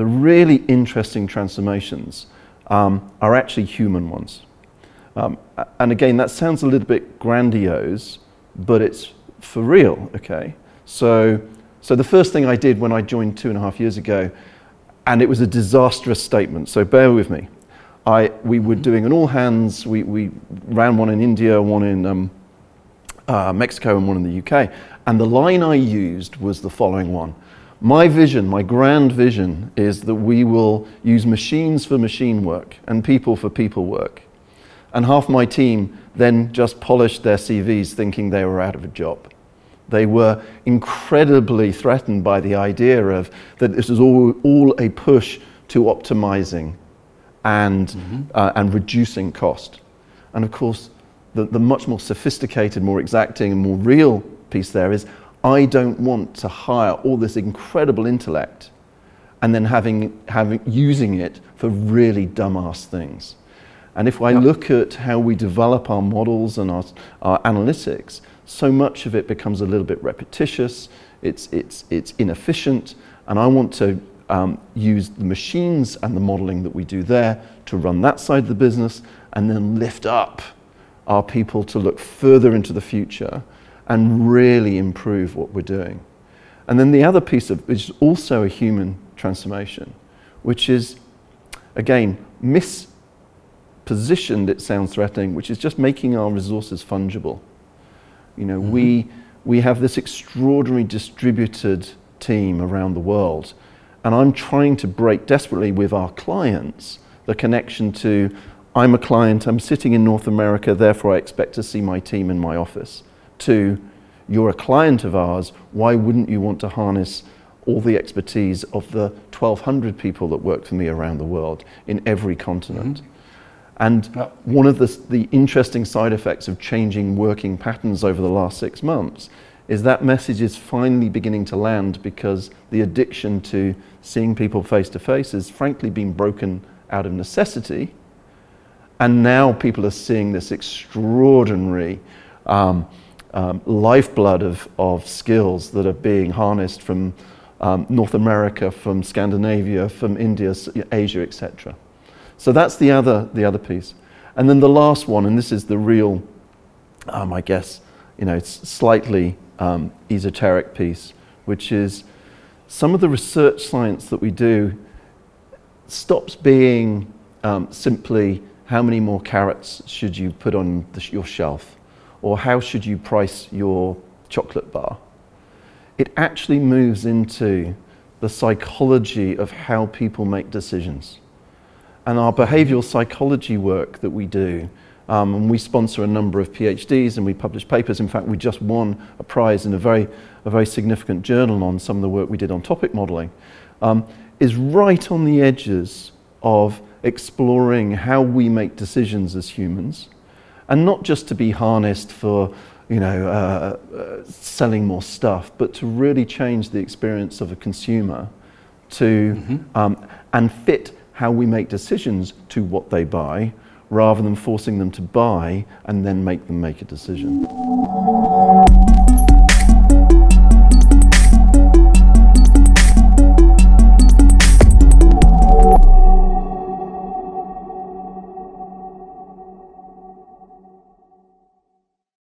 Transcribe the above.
the really interesting transformations um, are actually human ones. Um, and again, that sounds a little bit grandiose, but it's for real, okay? So, so the first thing I did when I joined two and a half years ago, and it was a disastrous statement, so bear with me. I, we were doing an all hands, we, we ran one in India, one in um, uh, Mexico, and one in the UK. And the line I used was the following one My vision, my grand vision, is that we will use machines for machine work and people for people work. And half my team then just polished their CVs thinking they were out of a job. They were incredibly threatened by the idea of that this is all, all a push to optimizing and, mm-hmm. uh, and reducing cost. And of course, the, the much more sophisticated, more exacting, and more real piece there is I don't want to hire all this incredible intellect and then having, having, using it for really dumbass things. And if I look at how we develop our models and our, our analytics, so much of it becomes a little bit repetitious, it's, it's, it's inefficient, and I want to um, use the machines and the modeling that we do there to run that side of the business and then lift up our people to look further into the future and really improve what we're doing. And then the other piece of which is also a human transformation, which is again mispositioned, it sounds threatening, which is just making our resources fungible. You know, mm-hmm. we we have this extraordinary distributed team around the world and I'm trying to break desperately with our clients the connection to I'm a client, I'm sitting in North America, therefore I expect to see my team in my office. To you're a client of ours, why wouldn't you want to harness all the expertise of the 1,200 people that work for me around the world in every continent? Mm-hmm. And one of the, the interesting side effects of changing working patterns over the last six months is that message is finally beginning to land because the addiction to seeing people face to face has frankly been broken out of necessity. And now people are seeing this extraordinary um, um, lifeblood of, of skills that are being harnessed from um, North America, from Scandinavia, from India, Asia, etc. So that's the other, the other piece. And then the last one, and this is the real, um, I guess, you know, it's slightly um, esoteric piece, which is some of the research science that we do stops being um, simply how many more carrots should you put on your shelf or how should you price your chocolate bar. It actually moves into the psychology of how people make decisions. And our behavioral psychology work that we do um, and we sponsor a number of PhDs and we publish papers. In fact, we just won a prize in a very, a very significant journal on some of the work we did on topic modeling. Um, is right on the edges of exploring how we make decisions as humans, and not just to be harnessed for you know, uh, uh, selling more stuff, but to really change the experience of a consumer to, mm-hmm. um, and fit how we make decisions to what they buy rather than forcing them to buy and then make them make a decision.